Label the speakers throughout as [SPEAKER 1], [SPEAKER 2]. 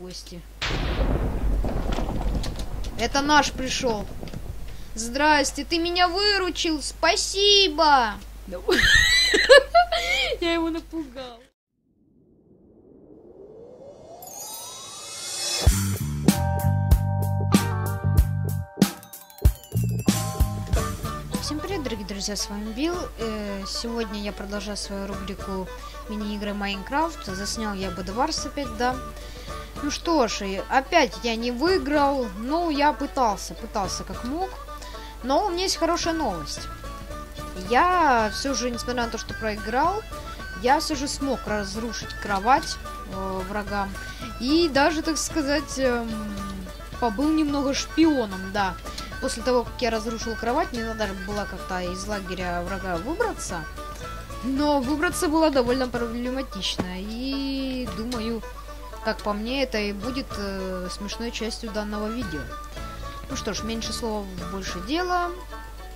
[SPEAKER 1] гости. Это наш пришел. Здрасте, ты меня выручил, спасибо! Я его напугал. Всем привет, дорогие друзья, с вами Билл. Э, сегодня я продолжаю свою рубрику мини-игры Майнкрафт. Заснял я Бадварс опять, да. Ну что ж, опять я не выиграл, но я пытался, пытался как мог. Но у меня есть хорошая новость. Я все же, несмотря на то, что проиграл, я все же смог разрушить кровать э, врагам. И даже, так сказать, э, побыл немного шпионом, да после того, как я разрушил кровать, мне надо было как-то из лагеря врага выбраться. Но выбраться было довольно проблематично. И думаю, как по мне, это и будет э, смешной частью данного видео. Ну что ж, меньше слов, больше дела.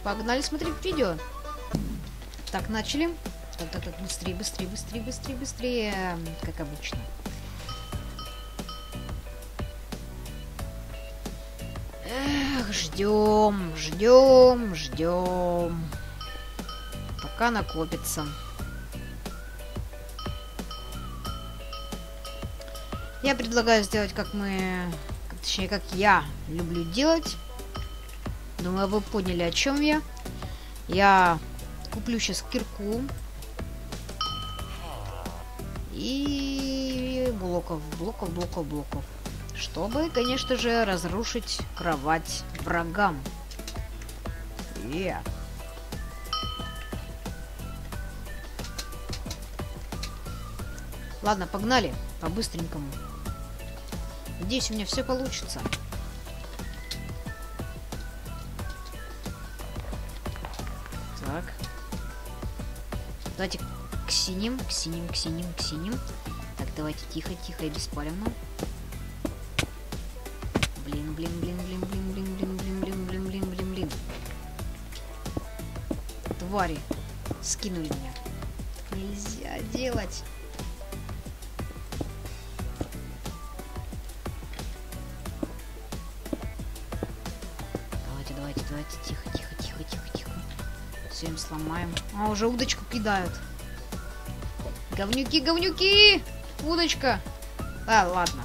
[SPEAKER 1] Погнали смотреть видео. Так, начали. Так, так, так, быстрее, быстрее, быстрее, быстрее, быстрее, как обычно. Эх, ждем, ждем, ждем. Пока накопится. Предлагаю сделать, как мы... Точнее, как я люблю делать. Думаю, вы поняли, о чем я. Я куплю сейчас кирку. И блоков, блоков, блоков, блоков чтобы, конечно же, разрушить кровать врагам. Yeah. Ладно, погнали, по-быстренькому. Надеюсь, у меня все получится. Так. Давайте к синим, к синим, к синим, к синим. Так, давайте тихо, тихо и беспалевно блин, блин, блин, блин, блин, блин, блин, блин, блин, блин, блин, блин. Твари. Скинули меня. Так нельзя делать. Давайте, давайте. Тихо, тихо, тихо, тихо, тихо. Все им сломаем. А, уже удочку кидают. Говнюки, говнюки! Удочка! А, ладно.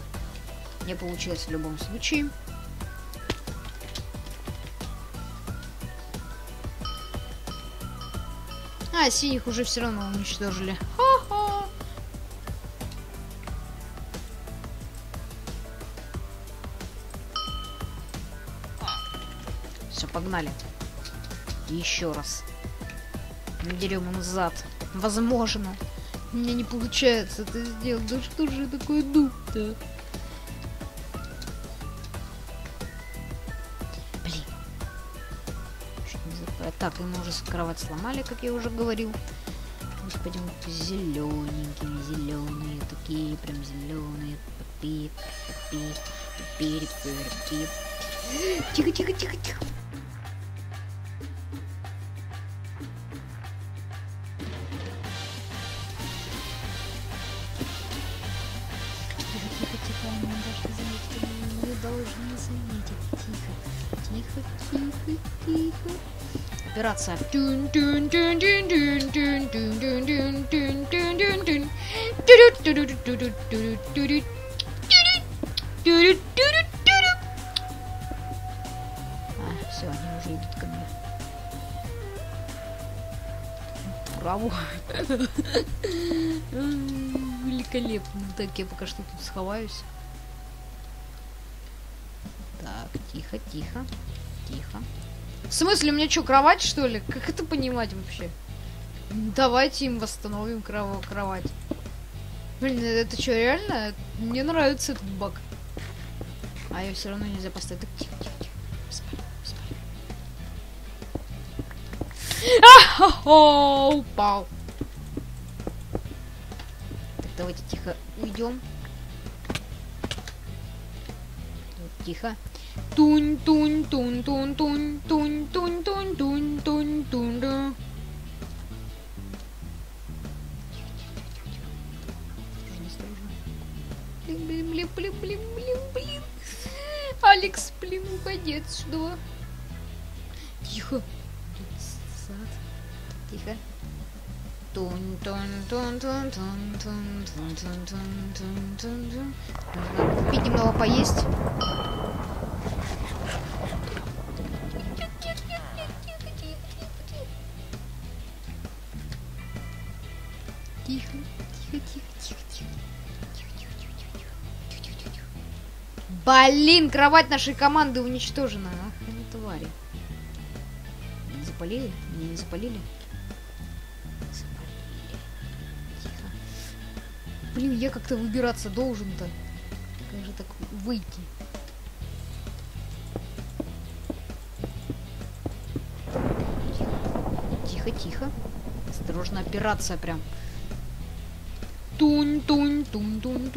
[SPEAKER 1] Не получилось в любом случае. А, синих уже все равно уничтожили. Ха-ха! Погнали. Еще раз. Дерем назад. Возможно. У меня не получается это сделать. Да что же такое дуб-то? Так, и мы уже кровать сломали, как я уже говорил. Господи, зелененькие, зеленые, такие прям зеленые. Пипи, пипи, пипи, пипи. Тихо, тихо, тихо, тихо. Тихо, должны заметить. Тихо, тихо, тихо, тихо. Операция. А, все, они уже идут ко мне. Браво. Великолепно. Так, я пока что тут сховаюсь. Так, тихо, тихо, тихо. В смысле, у меня что, кровать, что ли? Как это понимать вообще? Давайте им восстановим крово кровать. Блин, это что, реально? Мне нравится этот баг. А я все равно нельзя поставить. Так, тихо, тихо, тихо. Спали, спали. А, упал. Так, давайте тихо уйдем. Тихо. Тунь, тунь, тунь, тунь, тунь, тунь, тунь, тунь, тунь, тунь, тунь, да. блин, блин, блин, блин, блин, блин, блин. Алекс, блин, уходи отсюда. Тихо. Сад. Тихо. Тун тун тун тун тун тун тун тун тун тун тун тун. Нужно купить немного поесть. Тихо, тихо, тихо, тихо, тихо. Блин, кровать нашей команды уничтожена. Ах, они твари. Не запалили? Меня не запалили? Запалили. Тихо. Блин, я как-то выбираться должен-то. Как же так выйти? Тихо, тихо. Осторожно, операция прям. Тунь, тунь, тунь, тунь.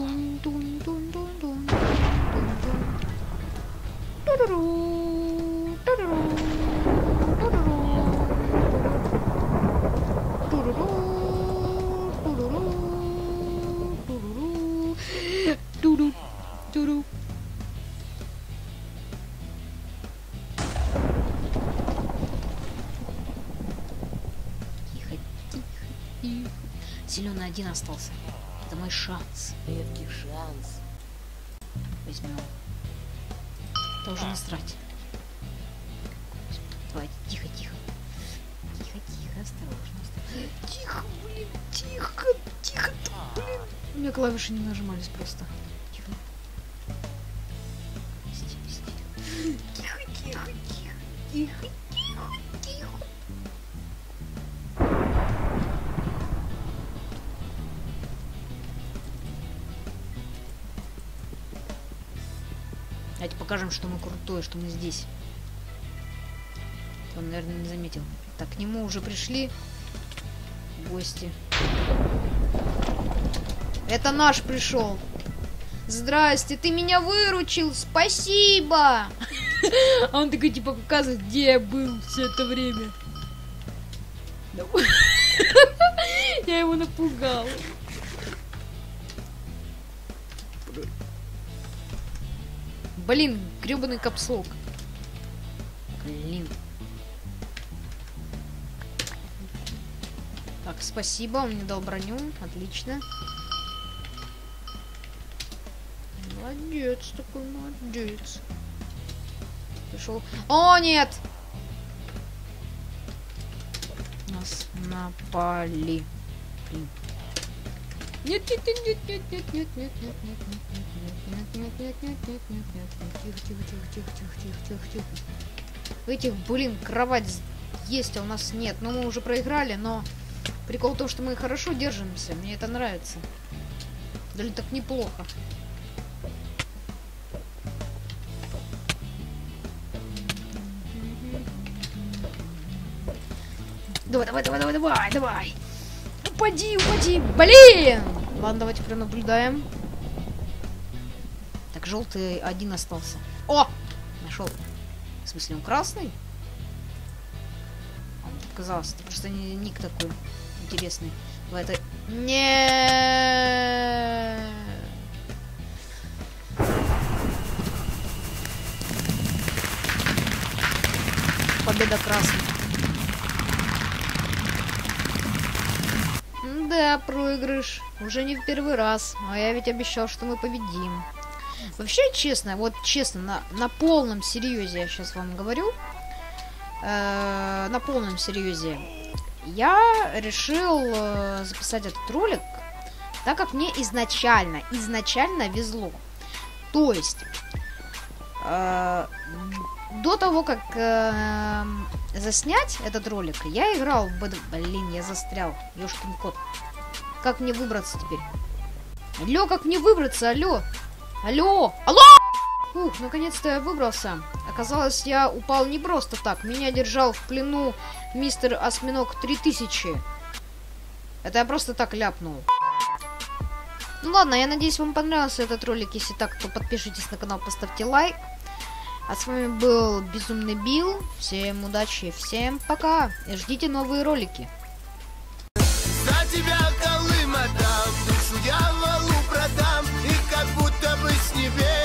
[SPEAKER 1] Туруру, туруру, туруру. Туруру, туруру, туруру. Туру, туру. Тихо, тихо, тихо. Зеленый один остался. Это мой шанс.
[SPEAKER 2] Редкий шанс.
[SPEAKER 1] Возьмем. Тоже насрать. Давайте, тихо, тихо. Тихо, тихо, осторожно. осторожно. Тихо, блин, тихо, тихо, блин. У меня клавиши не нажимались просто. Тихо. Тихо, тихо, тихо, тихо, тихо, тихо, тихо. Давайте покажем, что мы крутое, что мы здесь. Он, наверное, не заметил. Так, к нему уже пришли гости. Это наш пришел. Здрасте, ты меня выручил, спасибо! А он такой, типа, показывает, где я был все это время. Я его напугал. Блин, гребаный капслок. Блин. Так, спасибо, он мне дал броню. Отлично. Молодец, такой молодец. Пришел. О, нет! Нас напали. Блин. Нет, нет, нет, нет, нет, нет, нет, нет, нет, нет, нет, нет, нет, нет, нет, нет, нет, нет, тихо, тихо, тихо, тихо, тихо, тихо, тихо, тихо. Этих, блин, кровать есть, а у нас нет. Но мы уже проиграли, но прикол в том, что мы хорошо держимся. Мне это нравится. Даже так неплохо. Давай, давай, давай, давай, давай, давай. Упади, упади. Блин! Ладно, давайте пронаблюдаем. Так, желтый один остался. О! Нашел. В смысле, он красный? Мне показалось, это просто не, ник такой интересный. Давай это... Не. Победа красных. Да, проигрыш. Уже не в первый раз. А я ведь обещал, что мы победим. Вообще, честно, вот честно, на, на полном серьезе я сейчас вам говорю. Э, на полном серьезе. Я решил э, записать этот ролик, так как мне изначально, изначально везло. То есть, э, до того, как э, заснять этот ролик, я играл в БД... Блин, я застрял. Ёшкин кот. Как мне выбраться теперь? Алло, как мне выбраться? Алло. Алло. Алло! Ух, наконец-то я выбрался. Оказалось, я упал не просто так. Меня держал в плену мистер Осьминог 3000. Это я просто так ляпнул. Ну ладно, я надеюсь, вам понравился этот ролик. Если так, то подпишитесь на канал, поставьте лайк. А с вами был Безумный Бил. Всем удачи, всем пока. И ждите новые ролики.
[SPEAKER 2] За тебя, Колыма, дам, душу я валу продам, и как будто бы с небес.